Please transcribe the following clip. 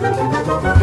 Música